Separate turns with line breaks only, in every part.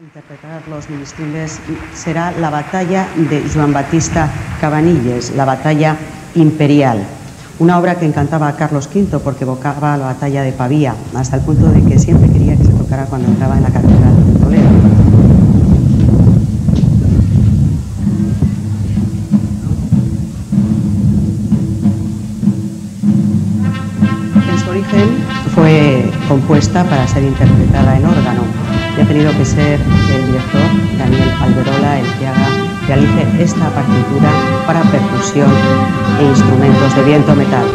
interpretar los ministriles será la batalla de Joan Batista Cabanilles, la batalla imperial. Una obra que encantaba a Carlos V porque evocaba la batalla de Pavía, hasta el punto de que siempre quería que se tocara cuando entraba en la catedral de Toledo. En su origen fue compuesta para ser interpretada en órgano y ha tenido que ser el director Daniel Alberola el que haga, realice esta partitura para percusión e instrumentos de viento metal.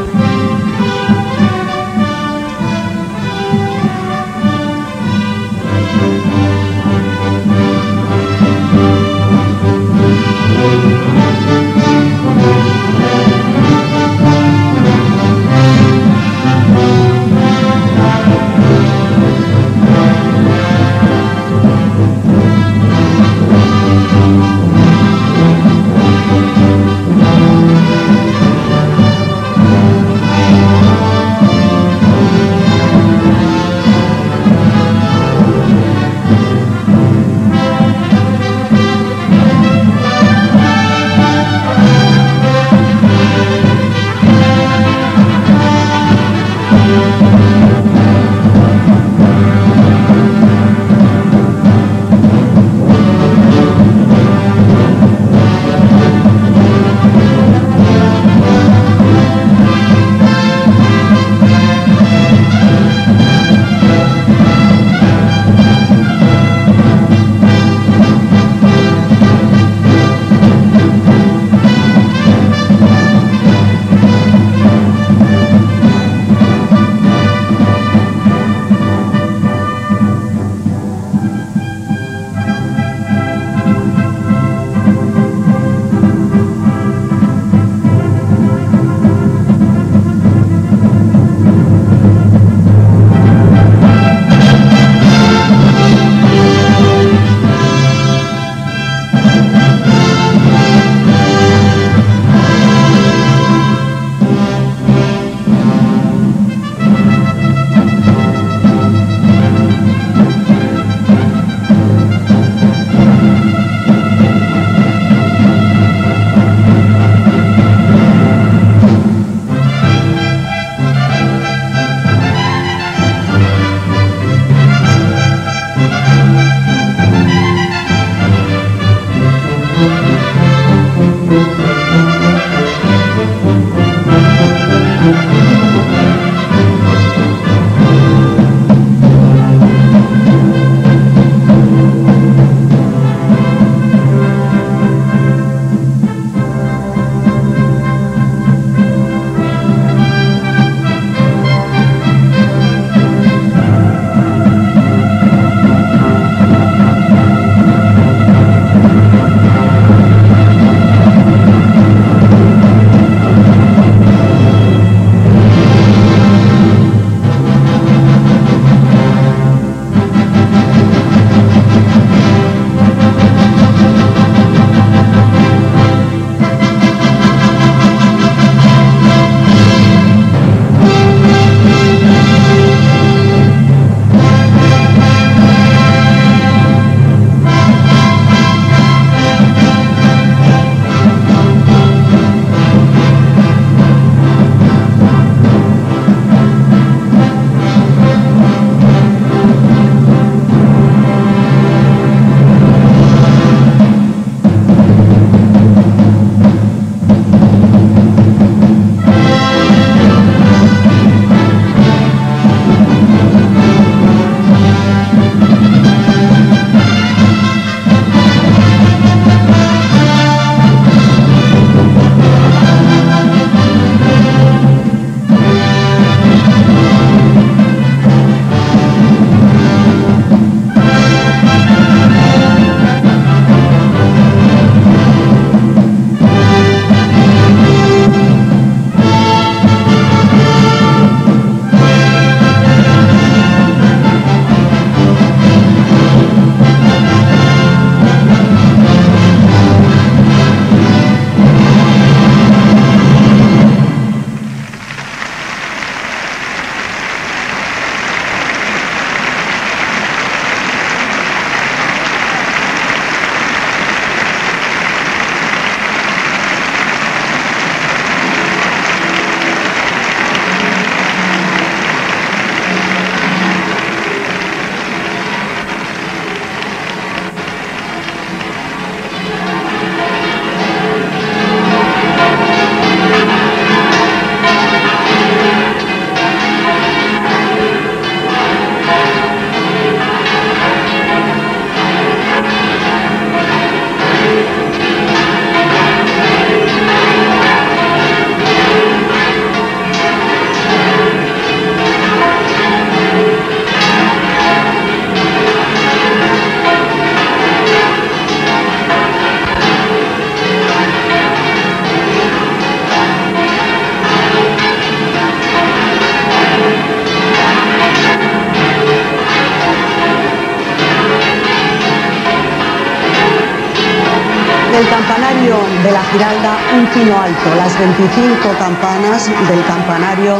Giralda un pino alto. Las 25 campanas del campanario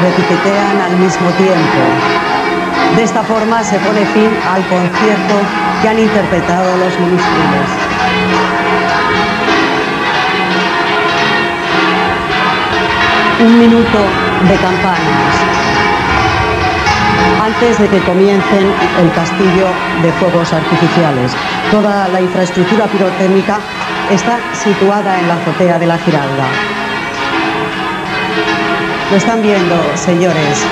repitetean al mismo tiempo. De esta forma se pone fin al concierto que han interpretado los ministros. Un minuto de campanas antes de que comiencen el castillo de fuegos artificiales. Toda la infraestructura pirotécnica está situada en la azotea de la Giralda. Lo están viendo, señores,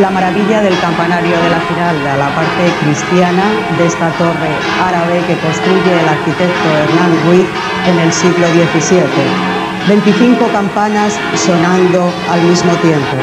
la maravilla del campanario de la Giralda, la parte cristiana de esta torre árabe que construye el arquitecto Hernán Ruiz en el siglo XVII. 25 campanas sonando al mismo tiempo.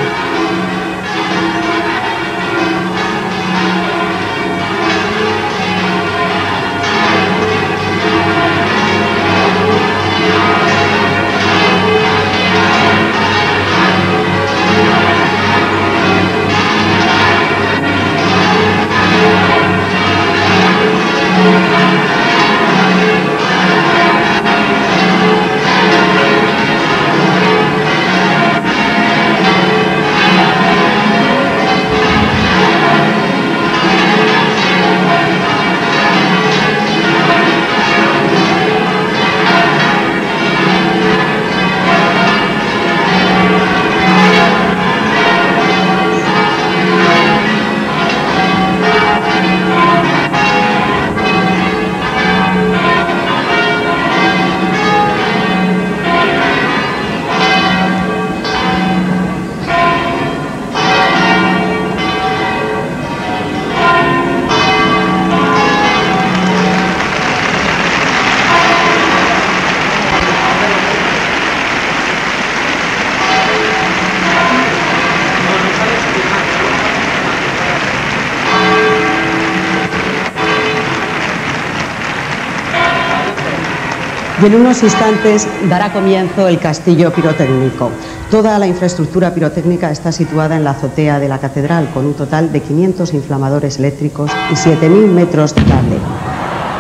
Y en unos instantes dará comienzo el castillo pirotécnico. Toda la infraestructura pirotécnica está situada en la azotea de la catedral con un total de 500 inflamadores eléctricos y 7.000 metros de cable.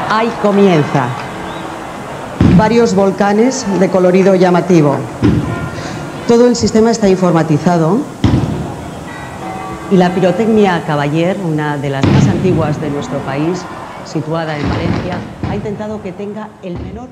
Ahí comienza. Varios volcanes de colorido llamativo. Todo el sistema está informatizado y la pirotecnia Caballer, una de las más antiguas de nuestro país, situada en Valencia, ha intentado que tenga el menor